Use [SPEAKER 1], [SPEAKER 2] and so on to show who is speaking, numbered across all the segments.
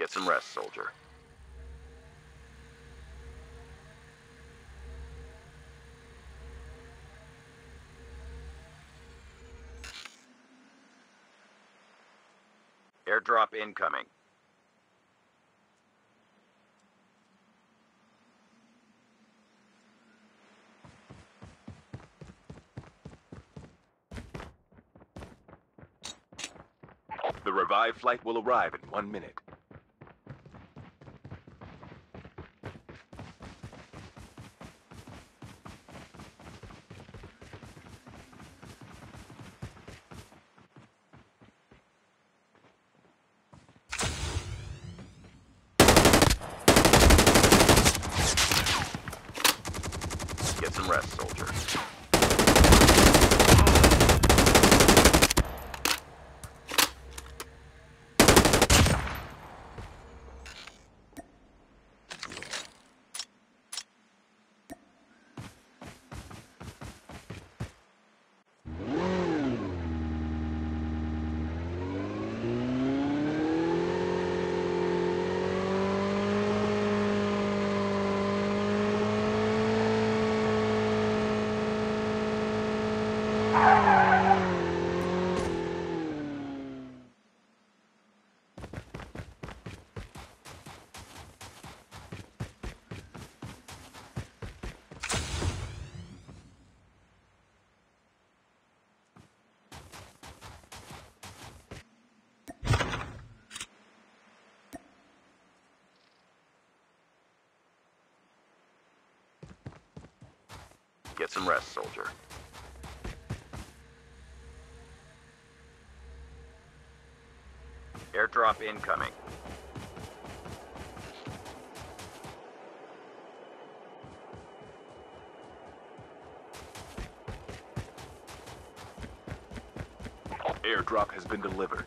[SPEAKER 1] Get some rest, soldier. Airdrop incoming. The revived flight will arrive in one minute. Get some rest, soldier. Get some rest, soldier. Airdrop incoming. Airdrop has been delivered.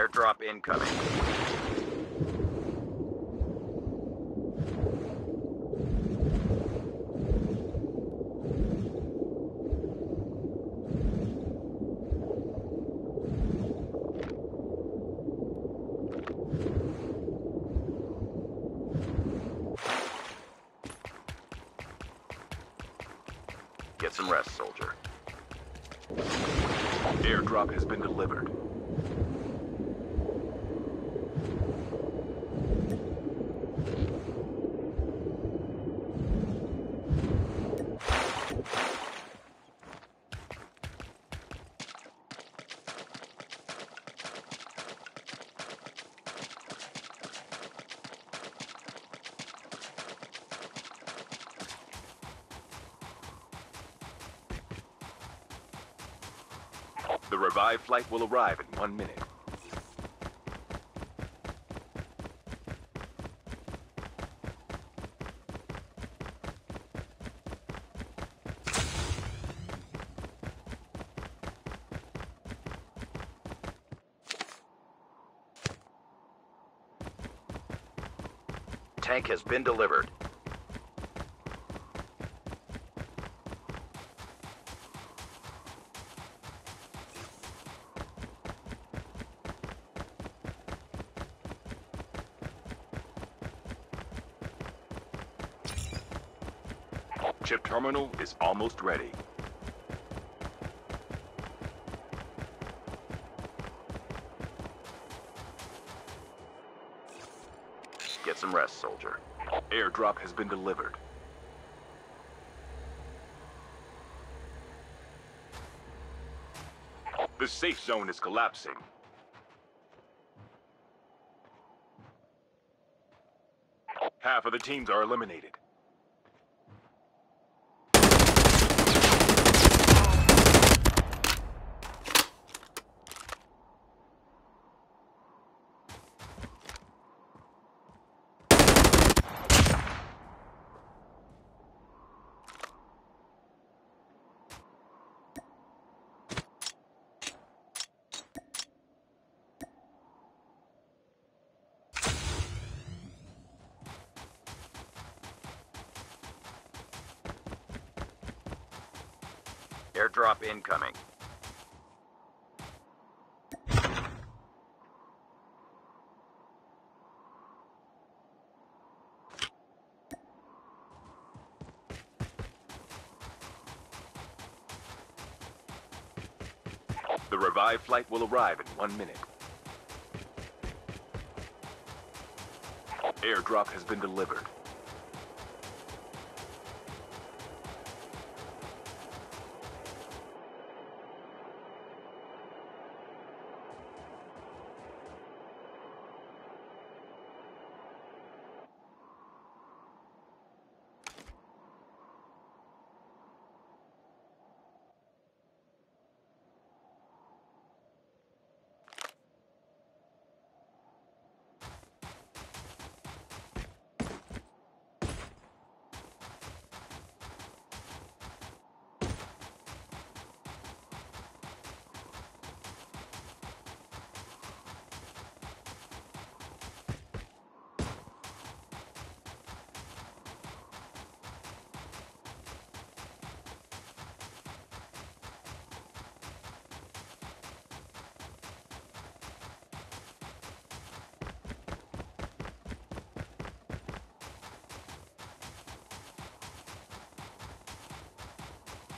[SPEAKER 1] Airdrop incoming. Get some rest, soldier. Airdrop has been delivered. Revived flight will arrive in one minute. Tank has been delivered. Is almost ready. Get some rest, soldier. Airdrop has been delivered. The safe zone is collapsing. Half of the teams are eliminated. Airdrop incoming. The revived flight will arrive in one minute. Airdrop has been delivered.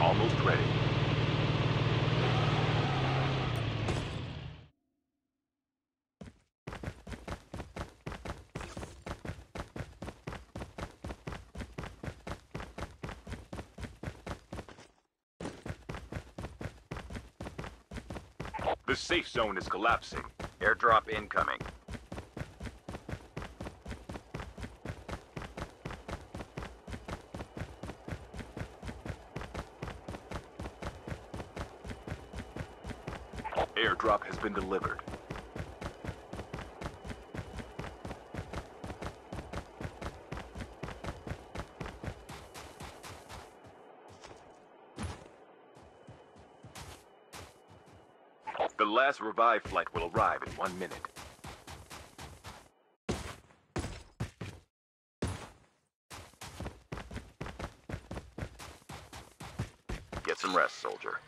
[SPEAKER 1] almost ready. The safe zone is collapsing.
[SPEAKER 2] Airdrop incoming.
[SPEAKER 1] Airdrop has been delivered. The last revive flight will arrive in one minute.
[SPEAKER 2] Get some rest, soldier.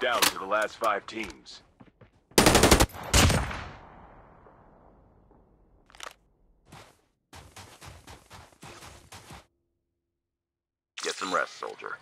[SPEAKER 1] Down to the last five teams.
[SPEAKER 2] Get some rest, soldier.